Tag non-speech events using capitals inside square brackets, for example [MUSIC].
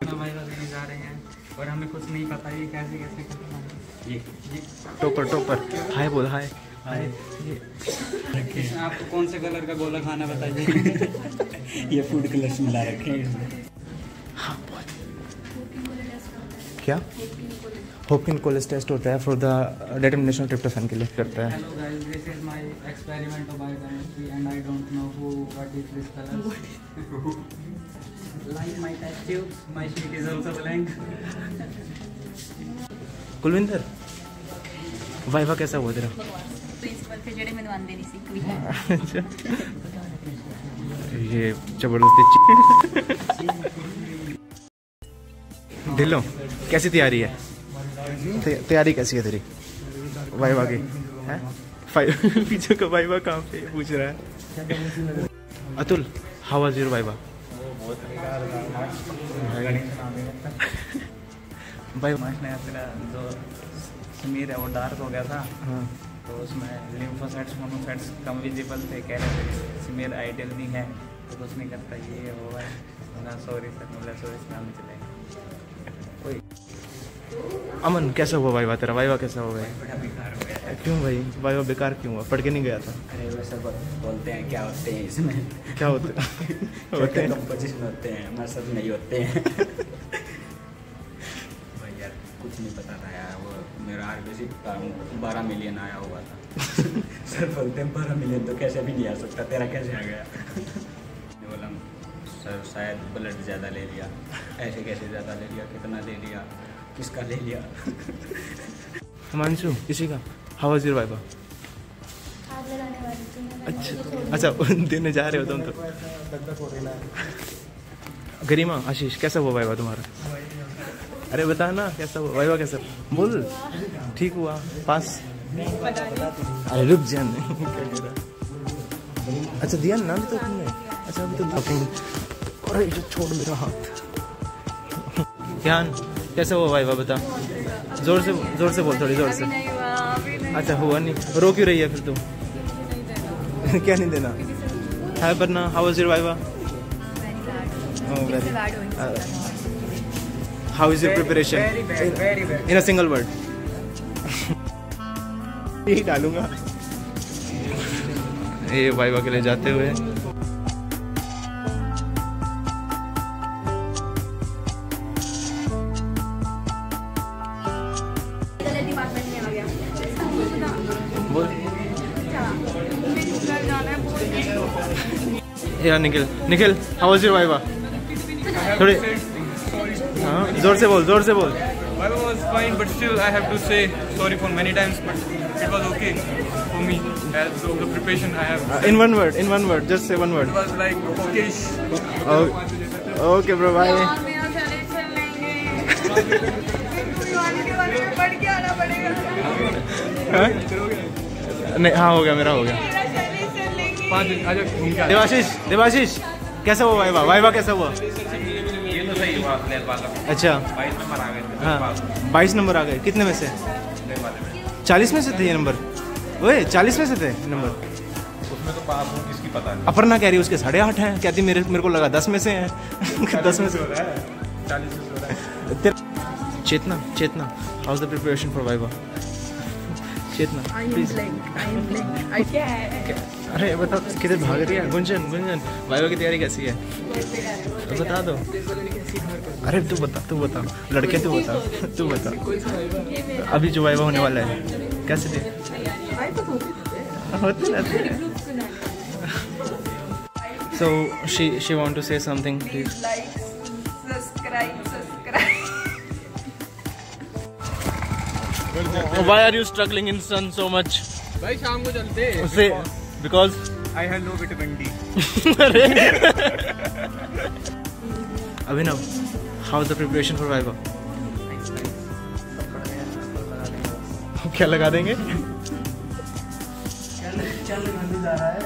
देने जा रहे हैं और हमें कुछ नहीं पता ये कैसे कैसे करना है। ये ये। टोपर टोपर हाय बोल हाय। हाय। [LAUGHS] आपको कौन से कलर का गोला खाना बताइए? [LAUGHS] ये फ़ूड कलर्स मिला रखे हैं। हाँ क्या? होपिन कोलेज टेस्ट होता है फॉर द डेटर्मिनेशन ट्रिप्टोफैन के लिए करता है। [LAUGHS] [LAUGHS] कुलविंदर वाइवा कैसा हुआ तेरा? [LAUGHS] अच्छा। ये ज़बरदस्ती ढिलो कैसी तैयारी है? तैयारी कैसी है तेरी? वाइवा की? है? [LAUGHS] पीछे का वाइवा कहाँ पे पूछ रहा है? Atul how was your viva? मार्च ने तेरा जो समीर है। वो डार्क हो। गया था हाँ तो उसमें लिम्फोसाइट्स मोनोसाइट्स कम विजिबल थे कह रहे थे समीर आइडियल नहीं है तो कुछ नहीं करता ये वो है सॉरी सर सॉरी सर हम चले अमन कैसा हुआ वाइवा तेरा? वाइवा कैसा हुआ गया? क्यों भाई? वाइवा बेकार क्यों हुआ? पढ़ के नहीं गया था? अरे वो सब बोलते हैं क्या होते हैं इसमें? क्या होता होते हैं। [LAUGHS] कंपोजिशन होते हैं? हमारे साथ नहीं होते हैं। [LAUGHS] भाई यार कुछ नहीं पता था यार वो मेरा आर बेसिक बारह मिलियन आया हुआ था। [LAUGHS] सर बोलते हैं बारह मिलियन तो कैसे भी नहीं आ सकता तेरा कैसे आ गया? बोला सर शायद ब्लड ज़्यादा ले लिया ऐसे कैसे ज़्यादा ले लिया कितना ले लिया किसका ले लिया। हिमांशु, किसी का? हाउ इज़ योर वाइबा अच्छा अच्छा देने जा रहे हो तुम तो। गरिमा, आशीष, कैसा हुआ वाइबा तुम्हारा? अरे बता ना, कैसा हुआ वाइबा कैसा? बोल। ठीक हुआ पास अरे रुक जान अच्छा दिया नाम तो तुमने अच्छा अभी तो अरे छोड़ मेरा हाथ। ध्यान कैसा हुआ वाइवा बता ज़ोर से ज़ोर से बोल थोड़ी ज़ोर से। अच्छा हुआ नहीं। रो क्यों रही है फिर तुम [LAUGHS] क्या नहीं देना? है पर ना how was your viva how is your preparation in a single word यही डालूँगा। [LAUGHS] ये वाइवा के लिए जाते हुए। बोल। या Nikhil Nikhil how was your viva थोड़ी हाँ ज़ोर से बोल ज़ोर से बोल। Viva was fine but still I have to say sorry for many times but it was okay for me as the preparation I have in one word in one word just say one word was like okay okay bro bye पढ़ के आना पड़ेगा नहीं हाँ हो गया मेरा हो गया। पाँच दिन देवाशीष देवाशीष कैसा हुआ वाइवा? वाइवा कैसा हुआ? ये तो अच्छा। बाईस नंबर आ गए हाँ बाईस नंबर आ गए। कितने में से? चालीस में से थे ये नंबर? ओए चालीस में से थे नंबर? उसमें तो पास हूँ किसकी पता नहीं। अपर्णा कह रही है उसके साढ़े आठ हैं। कहती मेरे मेरे को लगा दस में से हैं। दस में से चालीस से हो रहा है। Chetna Chetna how's the preparation for viva Chetna [LAUGHS] अरे बता किधर भाग रही है? गुंजन गुंजन। वाइवा की तैयारी कैसी है? तो बता दो। अरे तू बता तू बता। लड़के तू बता तू बता। अभी जो वाइवा होने वाला है। कैसे थे? होते रहते So she she want to say something please. Why are you struggling in sun so much? भाई शाम को चलते Say because I I have no vitamin D Abhinav, how's the preparation for Viva? क्या लगा देंगे चल चल जा रहा है